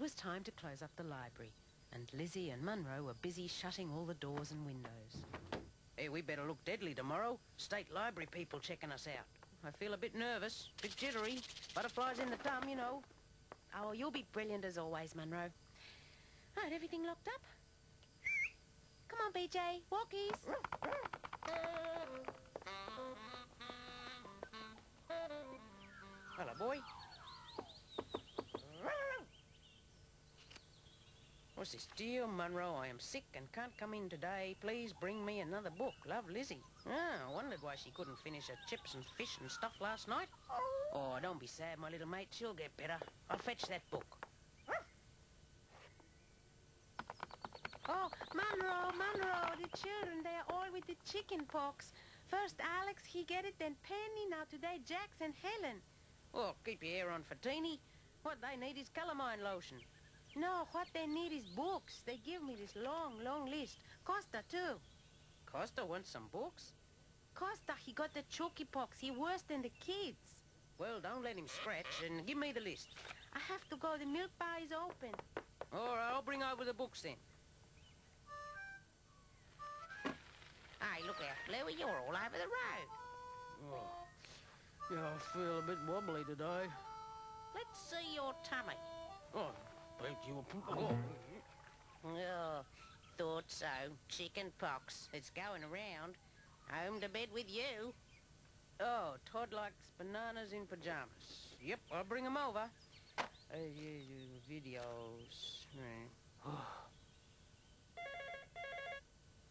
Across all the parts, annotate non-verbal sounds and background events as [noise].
was time to close up the library, and Lizzie and Munro were busy shutting all the doors and windows. Hey, we better look deadly tomorrow. State library people checking us out. I feel a bit nervous, bit jittery. Butterflies in the tum, you know. Oh, you'll be brilliant as always, Munro. Right, everything locked up? Come on, BJ. Walkies. Hello, boy. What's this? Dear Munro, I am sick and can't come in today. Please bring me another book. Love, Lizzie. Ah, I wondered why she couldn't finish her chips and fish and stuff last night. Oh, don't be sad, my little mate. She'll get better. I'll fetch that book. Oh, Munro, Munro, the children, they're all with the chicken pox. First Alex, he get it, then Penny, now today Jax and Helen. Oh, keep your hair on for Teeny. What they need is calamine lotion. No, what they need is books. They give me this long, long list. Costa, too. Costa wants some books? Costa, he got the chalky pox. He worse than the kids. Well, don't let him scratch and give me the list. I have to go. The milk bar is open. All right, I'll bring over the books then. Hey, look out, Bluey, you're all over the road. Oh, yeah, I feel a bit wobbly today. Let's see your tummy. Oh, you... Oh. Oh, thought so. Chicken pox. It's going around. Home to bed with you. oh, Todd likes bananas in pajamas. Yep, I'll bring 'em over. Uh, videos. Right.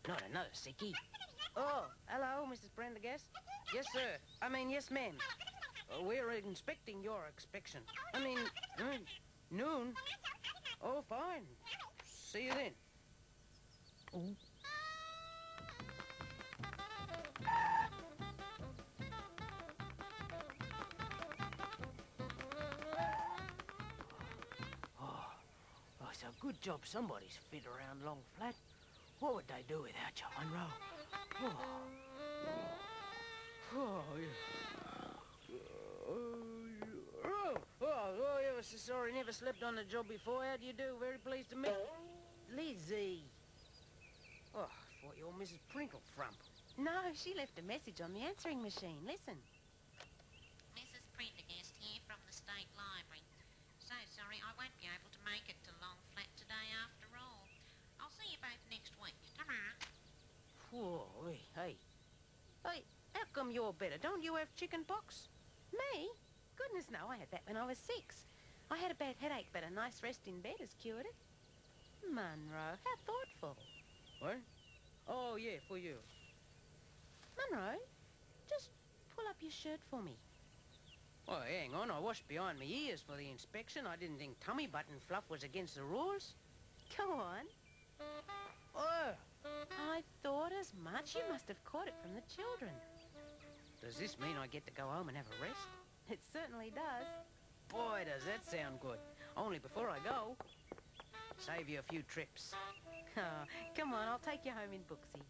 Not another sickie. Oh, hello, Mrs. Prendergast. Yes, sir. I mean, yes, ma'am. Uh, we're inspecting your inspection. I mean, mm, noon. Oh, fine. See you then. Oh. Oh, a good job somebody's fit around Long Flat. What would they do without you, Munro? Oh, oh, yeah. Oh, oh, oh, ever so sorry. Never slept on the job before. How do you do? Very pleased to meet you, Lizzie. Oh, I thought you were Mrs. Prinkle Frump. No, she left a message on the answering machine. Listen. Mrs. Prendergast here from the State Library. So sorry I won't be able to make it to Long Flat today after all. I'll see you both next week. Ta-ra. Whoa, hey, hey. Hey, how come you're better? Don't you have chicken pox? Me? Goodness, no, I had that when I was six. I had a bad headache, but a nice rest in bed has cured it. Munro, how thoughtful. What? Oh, yeah, for you. Munro, just pull up your shirt for me. Oh, hang on. I washed behind my ears for the inspection. I didn't think tummy button fluff was against the rules. Go on. Oh, I thought as much. You must have caught it from the children. does this mean I get to go home and have a rest? It certainly does. Boy, does that sound good. Only before I go, save you a few trips. Oh, [laughs] come on, I'll take you home in Booksy.